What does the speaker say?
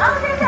아,